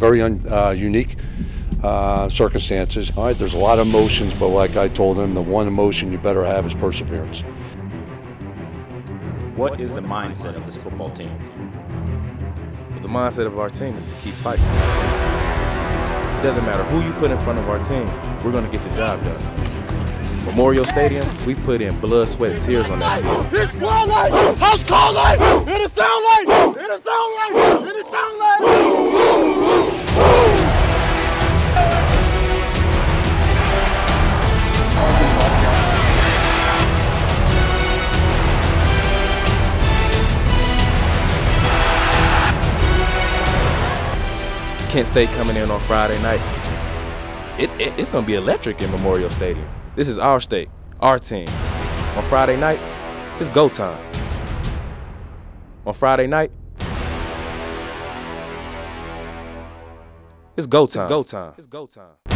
very un, uh, unique uh, circumstances. All right, there's a lot of emotions, but like I told him, the one emotion you better have is perseverance. What is the mindset of this football team? The mindset of our team is to keep fighting. It doesn't matter who you put in front of our team, we're going to get the job done. Memorial Stadium, we've put in blood, sweat, and tears on that field. It's wild light! House call light! It is sound light! It is sound light! It is sound light! Kent State coming in on Friday night. It, it, it's going to be electric in Memorial Stadium. This is our state, our team. On Friday night, it's go time. On Friday night, it's go time. It's go time. It's go time.